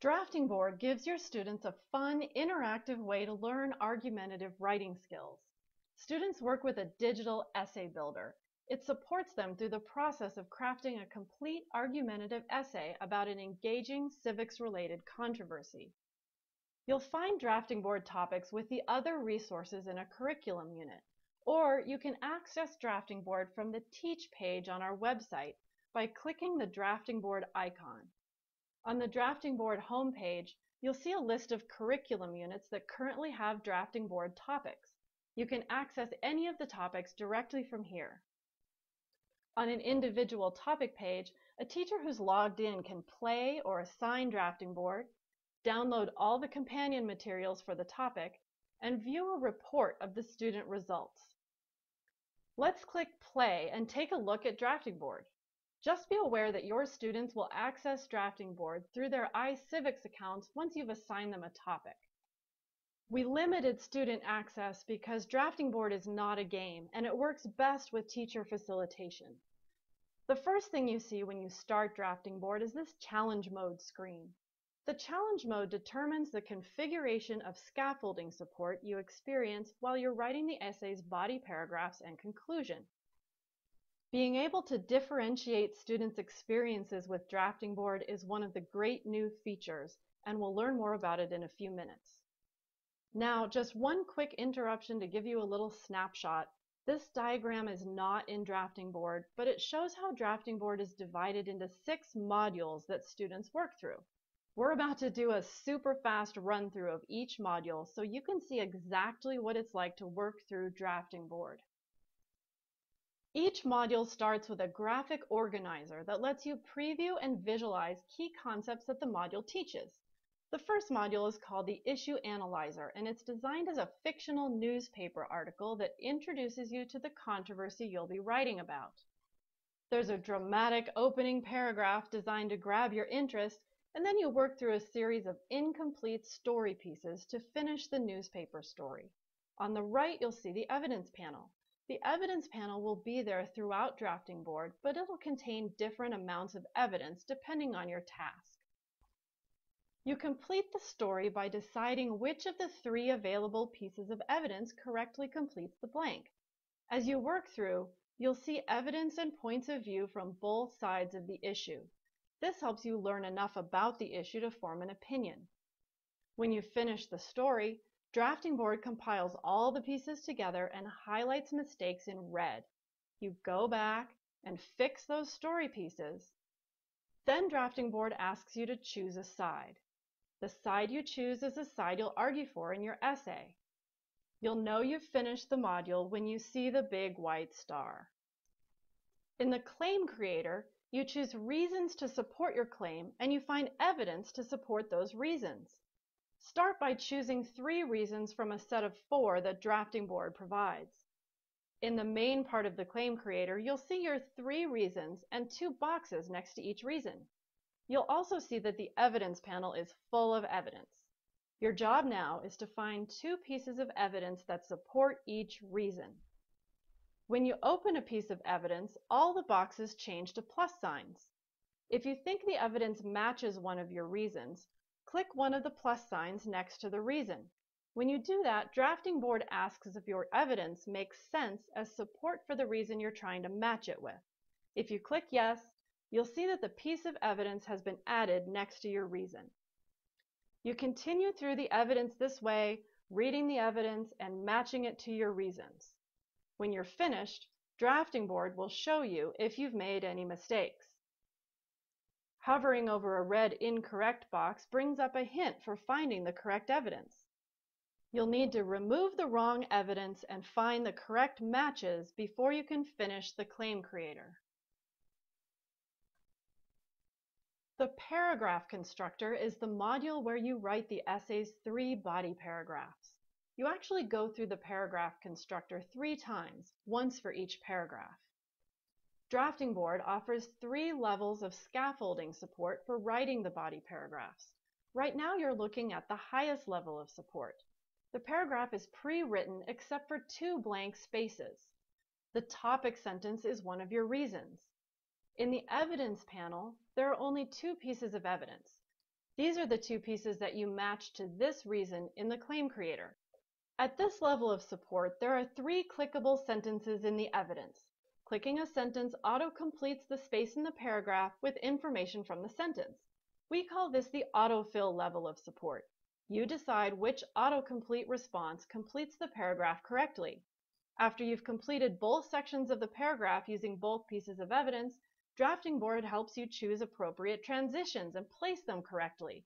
Drafting Board gives your students a fun, interactive way to learn argumentative writing skills. Students work with a digital essay builder. It supports them through the process of crafting a complete argumentative essay about an engaging civics-related controversy. You'll find Drafting Board topics with the other resources in a curriculum unit, or you can access Drafting Board from the Teach page on our website by clicking the Drafting Board icon. On the Drafting Board homepage, you'll see a list of curriculum units that currently have Drafting Board topics. You can access any of the topics directly from here. On an individual topic page, a teacher who's logged in can play or assign Drafting Board, download all the companion materials for the topic, and view a report of the student results. Let's click play and take a look at Drafting Board. Just be aware that your students will access Drafting Board through their iCivics accounts once you've assigned them a topic. We limited student access because Drafting Board is not a game and it works best with teacher facilitation. The first thing you see when you start Drafting Board is this Challenge Mode screen. The Challenge Mode determines the configuration of scaffolding support you experience while you're writing the essay's body paragraphs and conclusion. Being able to differentiate students' experiences with Drafting Board is one of the great new features, and we'll learn more about it in a few minutes. Now, just one quick interruption to give you a little snapshot. This diagram is not in Drafting Board, but it shows how Drafting Board is divided into six modules that students work through. We're about to do a super fast run through of each module so you can see exactly what it's like to work through Drafting Board. Each module starts with a graphic organizer that lets you preview and visualize key concepts that the module teaches. The first module is called the Issue Analyzer, and it's designed as a fictional newspaper article that introduces you to the controversy you'll be writing about. There's a dramatic opening paragraph designed to grab your interest, and then you work through a series of incomplete story pieces to finish the newspaper story. On the right, you'll see the evidence panel. The evidence panel will be there throughout Drafting Board, but it'll contain different amounts of evidence depending on your task. You complete the story by deciding which of the three available pieces of evidence correctly completes the blank. As you work through, you'll see evidence and points of view from both sides of the issue. This helps you learn enough about the issue to form an opinion. When you finish the story, Drafting Board compiles all the pieces together and highlights mistakes in red. You go back and fix those story pieces. Then Drafting Board asks you to choose a side. The side you choose is the side you'll argue for in your essay. You'll know you've finished the module when you see the big white star. In the Claim Creator, you choose reasons to support your claim and you find evidence to support those reasons. Start by choosing three reasons from a set of four that Drafting Board provides. In the main part of the claim creator, you'll see your three reasons and two boxes next to each reason. You'll also see that the evidence panel is full of evidence. Your job now is to find two pieces of evidence that support each reason. When you open a piece of evidence, all the boxes change to plus signs. If you think the evidence matches one of your reasons, click one of the plus signs next to the reason. When you do that, Drafting Board asks if your evidence makes sense as support for the reason you're trying to match it with. If you click yes, you'll see that the piece of evidence has been added next to your reason. You continue through the evidence this way, reading the evidence and matching it to your reasons. When you're finished, Drafting Board will show you if you've made any mistakes. Hovering over a red incorrect box brings up a hint for finding the correct evidence. You'll need to remove the wrong evidence and find the correct matches before you can finish the claim creator. The paragraph constructor is the module where you write the essay's three body paragraphs. You actually go through the paragraph constructor three times, once for each paragraph. Drafting Board offers three levels of scaffolding support for writing the body paragraphs. Right now you're looking at the highest level of support. The paragraph is pre-written except for two blank spaces. The topic sentence is one of your reasons. In the evidence panel, there are only two pieces of evidence. These are the two pieces that you match to this reason in the claim creator. At this level of support, there are three clickable sentences in the evidence. Clicking a sentence auto-completes the space in the paragraph with information from the sentence. We call this the autofill level of support. You decide which autocomplete response completes the paragraph correctly. After you've completed both sections of the paragraph using both pieces of evidence, Drafting Board helps you choose appropriate transitions and place them correctly.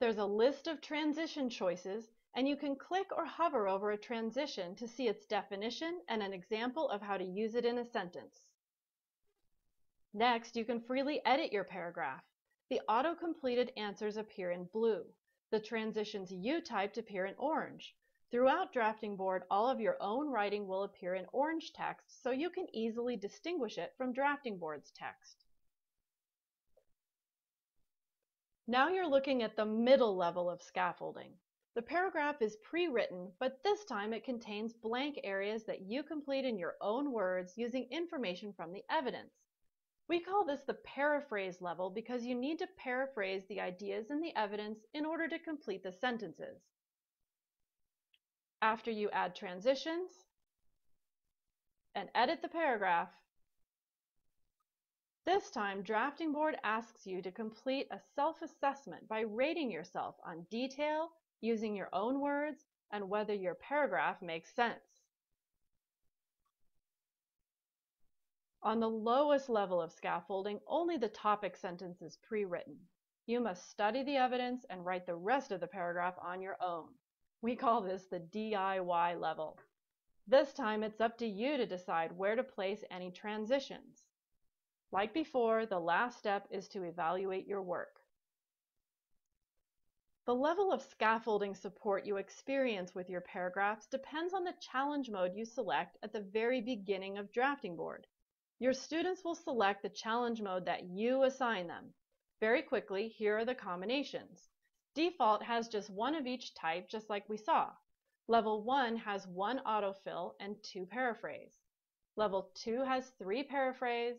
There's a list of transition choices, and you can click or hover over a transition to see its definition and an example of how to use it in a sentence. Next, you can freely edit your paragraph. The auto-completed answers appear in blue. The transitions you typed appear in orange. Throughout Drafting Board, all of your own writing will appear in orange text so you can easily distinguish it from Drafting Board's text. Now you're looking at the middle level of scaffolding. The paragraph is pre-written, but this time it contains blank areas that you complete in your own words using information from the evidence. We call this the paraphrase level because you need to paraphrase the ideas in the evidence in order to complete the sentences. After you add transitions and edit the paragraph, this time Drafting Board asks you to complete a self-assessment by rating yourself on detail, using your own words, and whether your paragraph makes sense. On the lowest level of scaffolding, only the topic sentence is pre-written. You must study the evidence and write the rest of the paragraph on your own. We call this the DIY level. This time it's up to you to decide where to place any transitions. Like before, the last step is to evaluate your work. The level of scaffolding support you experience with your paragraphs depends on the challenge mode you select at the very beginning of Drafting Board. Your students will select the challenge mode that you assign them. Very quickly, here are the combinations. Default has just one of each type, just like we saw. Level 1 has one autofill and two paraphrase. Level 2 has three paraphrase.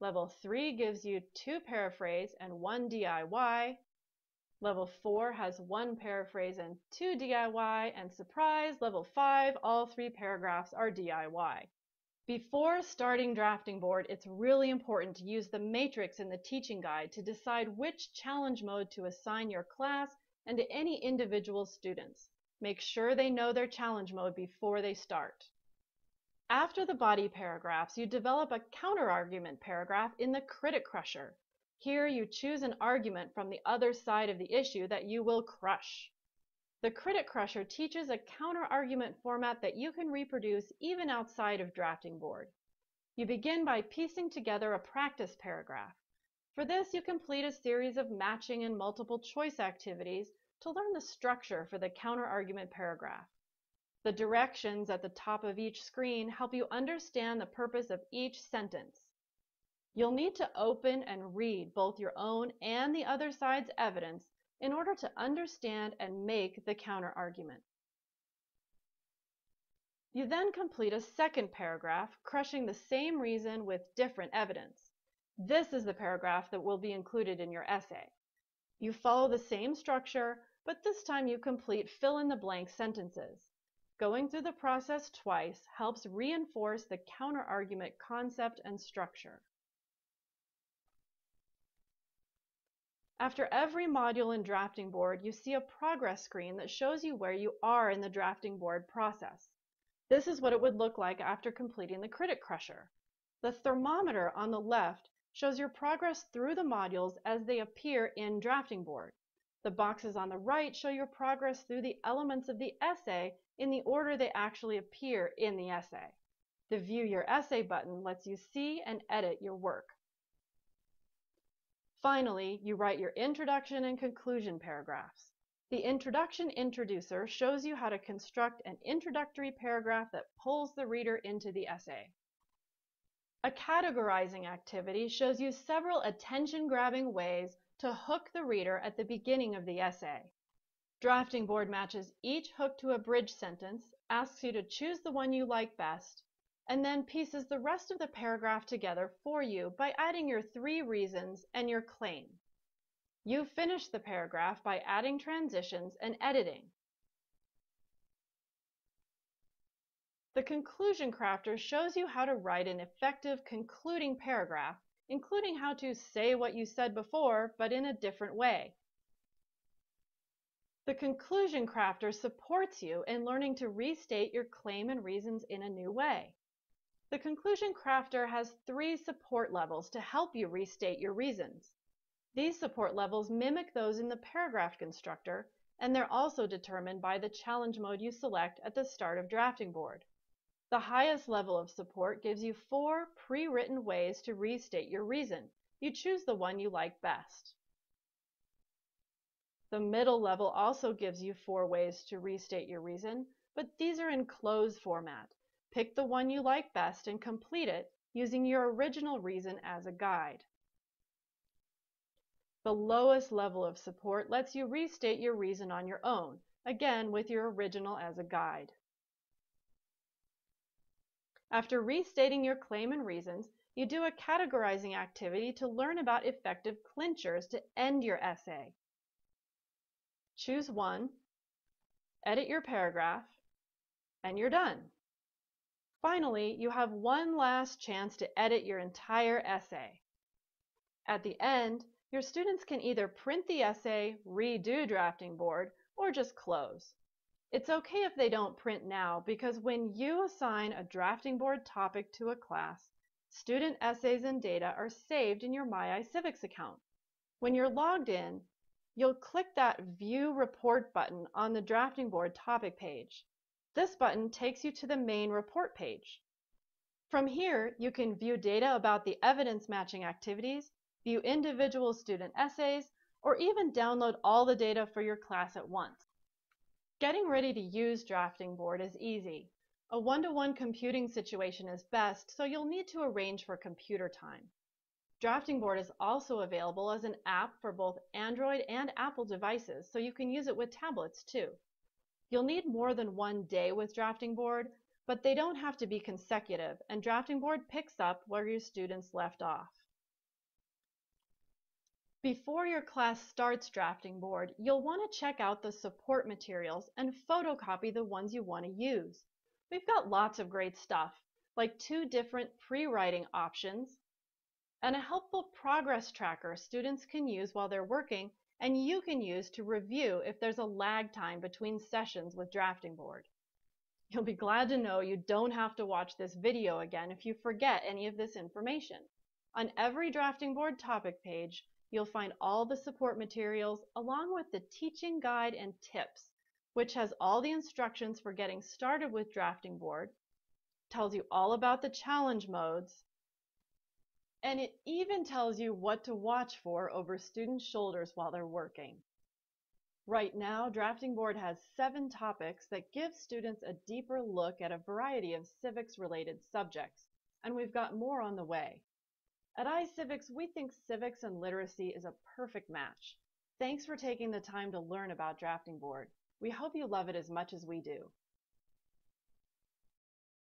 Level 3 gives you two paraphrase and one DIY. Level 4 has one paraphrase and two DIY, and surprise, level 5, all three paragraphs are DIY. Before starting Drafting Board, it's really important to use the matrix in the teaching guide to decide which challenge mode to assign your class and to any individual students. Make sure they know their challenge mode before they start. After the body paragraphs, you develop a counterargument paragraph in the Critic Crusher. Here you choose an argument from the other side of the issue that you will crush. The Critic Crusher teaches a counter-argument format that you can reproduce even outside of Drafting Board. You begin by piecing together a practice paragraph. For this, you complete a series of matching and multiple choice activities to learn the structure for the counter-argument paragraph. The directions at the top of each screen help you understand the purpose of each sentence. You'll need to open and read both your own and the other side's evidence in order to understand and make the counterargument. You then complete a second paragraph, crushing the same reason with different evidence. This is the paragraph that will be included in your essay. You follow the same structure, but this time you complete fill-in-the-blank sentences. Going through the process twice helps reinforce the counterargument concept and structure. After every module in Drafting Board, you see a progress screen that shows you where you are in the Drafting Board process. This is what it would look like after completing the Critic Crusher. The thermometer on the left shows your progress through the modules as they appear in Drafting Board. The boxes on the right show your progress through the elements of the essay in the order they actually appear in the essay. The View Your Essay button lets you see and edit your work. Finally, you write your introduction and conclusion paragraphs. The introduction introducer shows you how to construct an introductory paragraph that pulls the reader into the essay. A categorizing activity shows you several attention-grabbing ways to hook the reader at the beginning of the essay. Drafting Board matches each hook to a bridge sentence, asks you to choose the one you like best, and then pieces the rest of the paragraph together for you by adding your three reasons and your claim. You finish the paragraph by adding transitions and editing. The Conclusion Crafter shows you how to write an effective concluding paragraph, including how to say what you said before, but in a different way. The Conclusion Crafter supports you in learning to restate your claim and reasons in a new way. The Conclusion Crafter has three support levels to help you restate your reasons. These support levels mimic those in the paragraph constructor, and they're also determined by the challenge mode you select at the start of Drafting Board. The highest level of support gives you four pre-written ways to restate your reason. You choose the one you like best. The middle level also gives you four ways to restate your reason, but these are in closed format. Pick the one you like best and complete it using your original reason as a guide. The lowest level of support lets you restate your reason on your own, again with your original as a guide. After restating your claim and reasons, you do a categorizing activity to learn about effective clinchers to end your essay. Choose one, edit your paragraph, and you're done. Finally, you have one last chance to edit your entire essay. At the end, your students can either print the essay, redo drafting board, or just close. It's okay if they don't print now because when you assign a drafting board topic to a class, student essays and data are saved in your MyICivics account. When you're logged in, you'll click that View Report button on the drafting board topic page. This button takes you to the main report page. From here, you can view data about the evidence matching activities, view individual student essays, or even download all the data for your class at once. Getting ready to use Drafting Board is easy. A one-to-one -one computing situation is best, so you'll need to arrange for computer time. Drafting Board is also available as an app for both Android and Apple devices, so you can use it with tablets too. You'll need more than one day with Drafting Board, but they don't have to be consecutive, and Drafting Board picks up where your students left off. Before your class starts Drafting Board, you'll want to check out the support materials and photocopy the ones you want to use. We've got lots of great stuff, like two different pre-writing options, and a helpful progress tracker students can use while they're working and you can use to review if there's a lag time between sessions with Drafting Board. You'll be glad to know you don't have to watch this video again if you forget any of this information. On every Drafting Board topic page, you'll find all the support materials along with the teaching guide and tips, which has all the instructions for getting started with Drafting Board, tells you all about the challenge modes, and it even tells you what to watch for over students' shoulders while they're working. Right now, Drafting Board has seven topics that give students a deeper look at a variety of civics-related subjects, and we've got more on the way. At iCivics, we think civics and literacy is a perfect match. Thanks for taking the time to learn about Drafting Board. We hope you love it as much as we do.